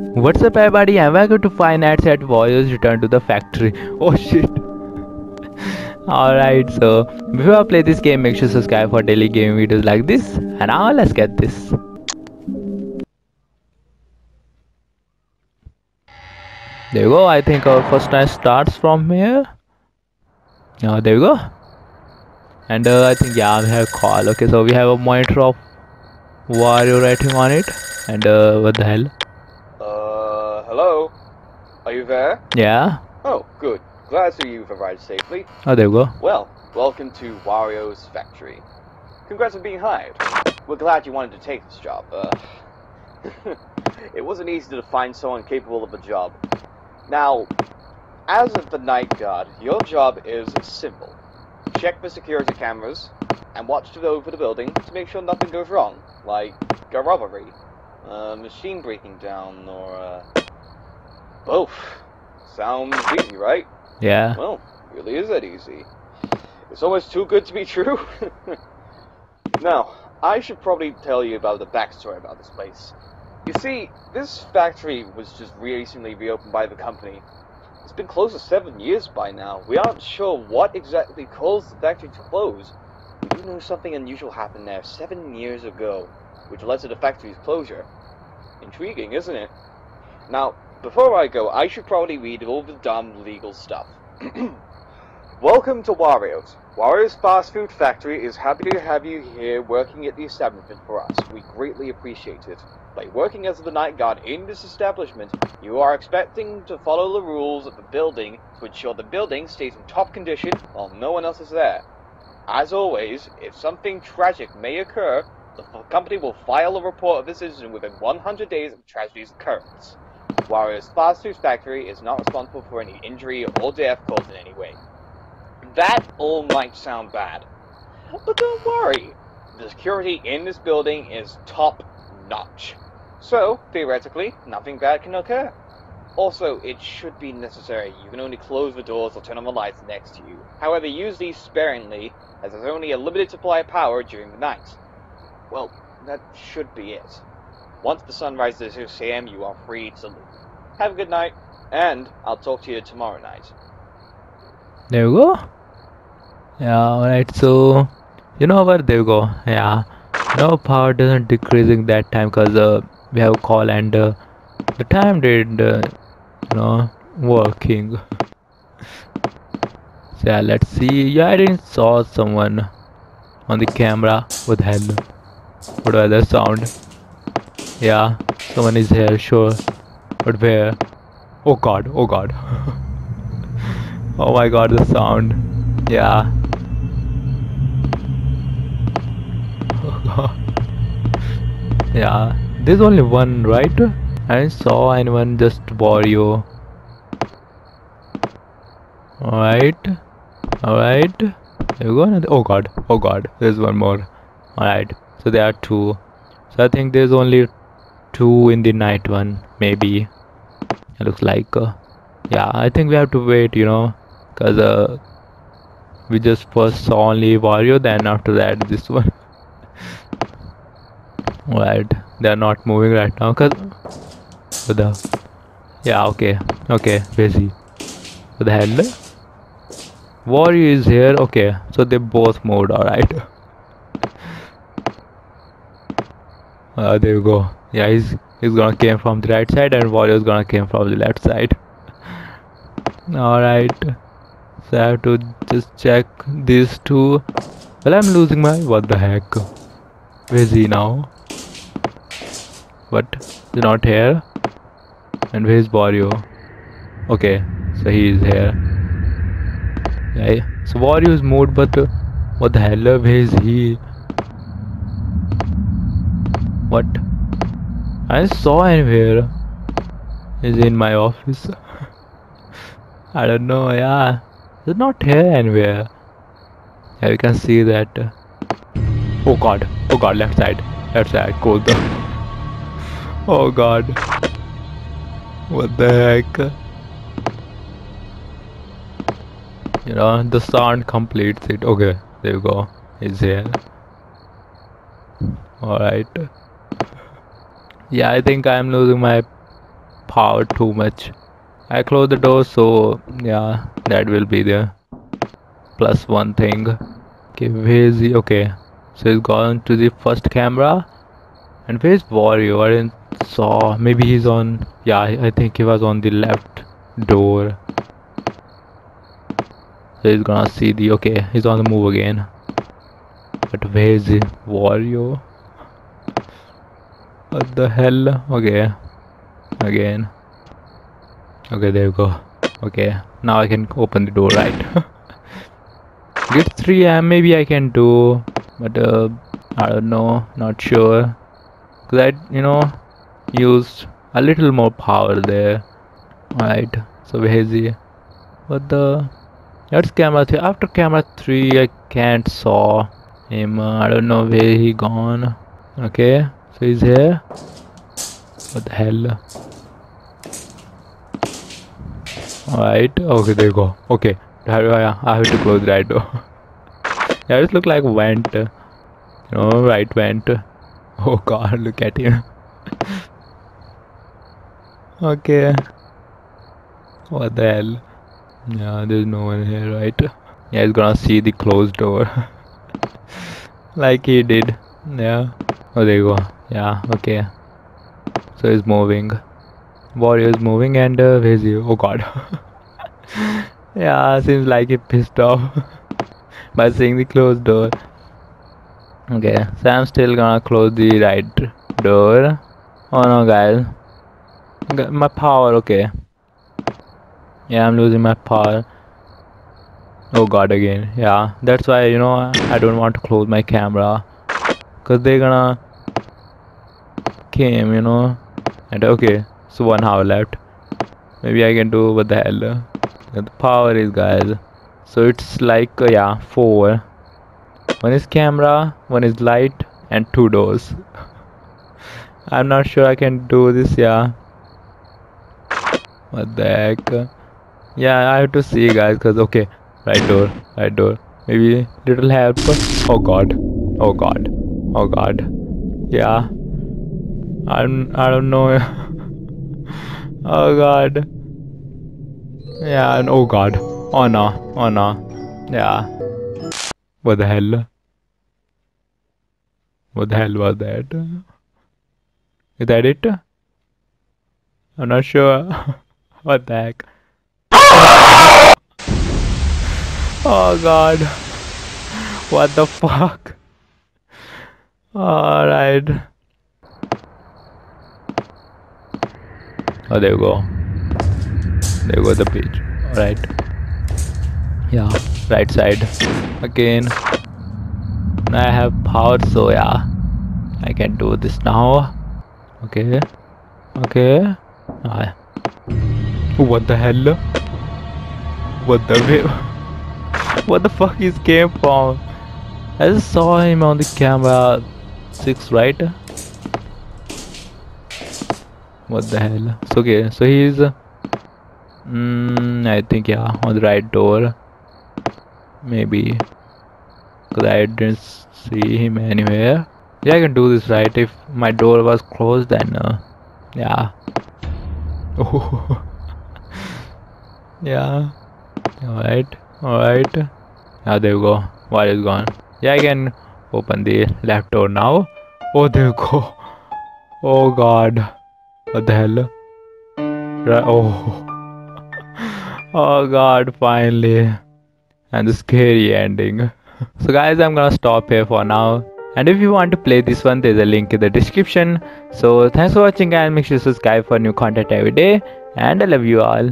What's up everybody and welcome to Five Nights at Wario's Return to the Factory. Oh shit. Alright, so before I play this game, make sure to subscribe for daily gaming videos like this. And now let's get this. There you go, I think our first night starts from here. Oh, there you go. And uh, I think, yeah, we have call. Okay, so we have a monitor of Wario writing on it. And uh, what the hell? Hello? Are you there? Yeah. Oh, good. Glad to see you've arrived safely. Oh, there you go. Well, welcome to Wario's factory. Congrats on being hired. We're glad you wanted to take this job. Uh, it wasn't easy to find someone capable of the job. Now, as of the night guard, your job is simple. Check the security cameras and watch over the building to make sure nothing goes wrong, like a robbery, uh, machine breaking down, or uh, both. Sounds easy, right? Yeah. Well, really is that easy. It's almost too good to be true. now, I should probably tell you about the backstory about this place. You see, this factory was just recently reopened by the company. It's been closed for seven years by now. We aren't sure what exactly caused the factory to close. We do know something unusual happened there seven years ago, which led to the factory's closure. Intriguing, isn't it? Now, before I go, I should probably read all the dumb legal stuff. Welcome to Wario's. Wario's Fast Food Factory is happy to have you here working at the establishment for us. We greatly appreciate it. By working as the night guard in this establishment, you are expecting to follow the rules of the building to ensure the building stays in top condition while no one else is there. As always, if something tragic may occur, the company will file a report of this incident within 100 days of tragedy's occurrence. Wario's Fast Food Factory is not responsible for any injury or death caused in any way. That all might sound bad, but don't worry. The security in this building is top notch. So, theoretically, nothing bad can occur. Also, it should be necessary. You can only close the doors or turn on the lights next to you. However, use these sparingly, as there's only a limited supply of power during the night. Well, that should be it. Once the sun rises at 6 a.m., you are free to leave. Have a good night, and I'll talk to you tomorrow night. There you go. Yeah, alright, so you know? There you go. Yeah, no power doesn't decreasing that time because uh, we have a call and uh, the time did uh, you know working. so yeah, let's see. Yeah, I didn't saw someone on the camera. What the hell? What was that sound? Yeah, someone is here, sure. But where? Oh god, oh god. oh my god, the sound. Yeah. Oh god. Yeah, there's only one, right? I saw anyone, just Wario. Alright. Alright. You go. Oh god, oh god, there's one more. Alright, so there are two. So I think there's only two in the night one, maybe. It looks like. Uh, yeah, I think we have to wait, you know, because uh, we just first saw only Wario, then after that this one. right, they're not moving right now, cause the yeah, okay, okay, busy. What the hell? Wario is here. Okay, so they both moved. All right. Uh, there you go. Yeah, he's he's gonna came from the right side, and Wario's gonna came from the left side. All right. So I have to just check these two. Well, I'm losing my. What the heck? Where is he now? What? He's not here. And where's Wario? Okay, so he is here. Yeah. So Wario is moved, but what the hell? Where is he? What? I saw him here. He's in my office. I don't know, yeah. He's not here anywhere. Yeah, you can see that. Oh god, oh god, left side. Left side, though. Oh god. What the heck? You know, the sound completes it. Okay, there you go. He's here. Alright. Yeah, I think I'm losing my power too much. I close the door so yeah that will be the plus one thing. Okay, where's he? Okay, so he's gone to the first camera. And where's Wario? I didn't saw. Maybe he's on. Yeah, I think he was on the left door. So he's gonna see the. Okay, he's on the move again. But where's Wario? What the hell? Okay. Again. Okay, there you go. Okay, now I can open the door, right? Git 3 uh, maybe I can do, but uh, I don't know, not sure. Cause I, you know, used a little more power there. Right, so he? What the? That's camera 3. After camera 3, I can't saw him. Uh, I don't know where he gone. Okay. So he's here. What the hell? Alright, okay, there you go. Okay, I have to close right door. yeah, it look like vent. You know, right vent. Oh god, look at him. okay. What the hell? Yeah, there's no one here, right? Yeah, he's gonna see the closed door. like he did. Yeah. Oh, there you go yeah okay. So he's moving. Wario is moving and uh, where's he? Oh god. Yeah seems like he pissed off by seeing the closed door. Okay so i'm still gonna close the right door. Oh no guys. My power okay. Yeah i'm losing my power. Oh god again. Yeah that's why you know i don't want to close my camera. Because they're gonna came, you know. And okay, so one hour left. Maybe I can do what the hell. the power is, guys. So it's like, uh, yeah, four. One is camera, one is light, and two doors. I'm not sure I can do this, yeah. What the heck? Yeah, I have to see, guys, because, okay, right door, right door. Maybe little help. Oh god. Oh god. Oh god. Yeah. I don't, I don't know. oh god. Yeah, and oh god. Oh no. Oh no. Yeah. What the hell? What the hell was that? Is that it? I'm not sure. what the heck? oh god. What the fuck? Alright. Oh there you go. There you go the page. Right. yeah. Right side. Again. I have power so yeah. I can do this now. Okay. Okay. Ah. what the hell? What the what the fuck is came from? I just saw him on the camera 6 right what the hell? So okay so he's mm, I think yeah on the right door. Maybe. Because I didn't see him anywhere. Yeah I can do this right? If my door was closed then uh, yeah. Oh yeah. Alright alright. Yeah there you go. Why is gone. Yeah I can open the left door now. Oh there you go. Oh god what the hell? Oh. Oh god, finally. And the scary ending. so guys, I'm gonna stop here for now. And if you want to play this one, there's a link in the description. So thanks for watching guys. Make sure to subscribe for new content every day. And I love you all.